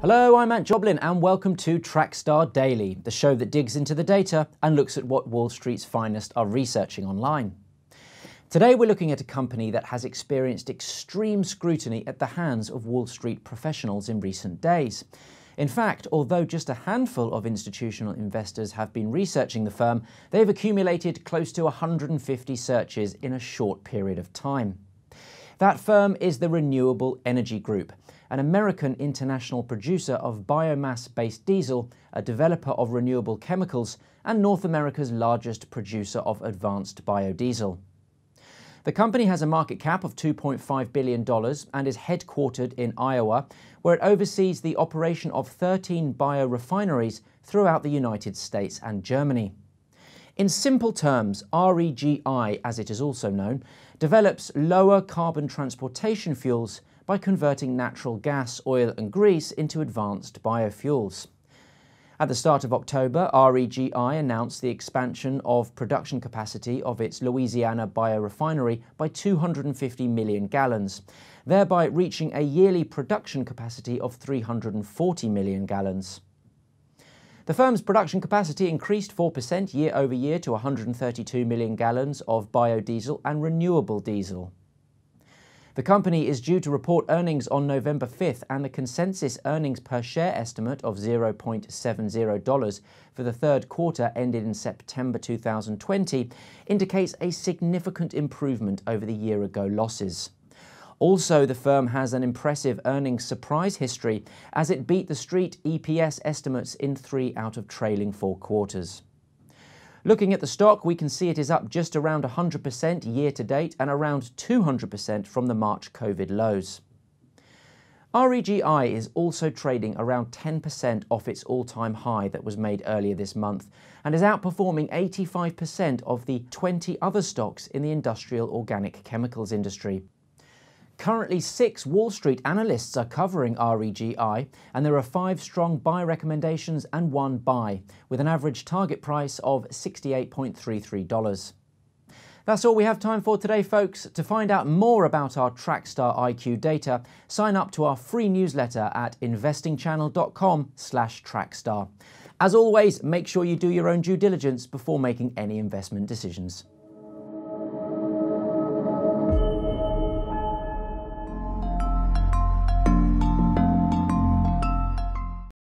Hello, I'm Ant Joblin and welcome to Trackstar Daily, the show that digs into the data and looks at what Wall Street's finest are researching online. Today we're looking at a company that has experienced extreme scrutiny at the hands of Wall Street professionals in recent days. In fact, although just a handful of institutional investors have been researching the firm, they've accumulated close to 150 searches in a short period of time. That firm is the Renewable Energy Group, an American international producer of biomass based diesel, a developer of renewable chemicals, and North America's largest producer of advanced biodiesel. The company has a market cap of $2.5 billion and is headquartered in Iowa, where it oversees the operation of 13 biorefineries throughout the United States and Germany. In simple terms, REGI, as it is also known, develops lower carbon transportation fuels by converting natural gas, oil, and grease into advanced biofuels. At the start of October, REGI announced the expansion of production capacity of its Louisiana biorefinery by 250 million gallons, thereby reaching a yearly production capacity of 340 million gallons. The firm's production capacity increased 4% year over year to 132 million gallons of biodiesel and renewable diesel. The company is due to report earnings on November 5th, and the consensus earnings per share estimate of $0.70 for the third quarter ended in September 2020 indicates a significant improvement over the year ago losses. Also, the firm has an impressive earnings surprise history as it beat the street EPS estimates in three out of trailing four quarters. Looking at the stock, we can see it is up just around 100% year to date and around 200% from the March COVID lows. REGI is also trading around 10% off its all time high that was made earlier this month and is outperforming 85% of the 20 other stocks in the industrial organic chemicals industry. Currently, six Wall Street analysts are covering REGI, and there are five strong buy recommendations and one buy, with an average target price of $68.33. That's all we have time for today, folks. To find out more about our Trackstar IQ data, sign up to our free newsletter at investingchannel.com/trackstar. As always, make sure you do your own due diligence before making any investment decisions.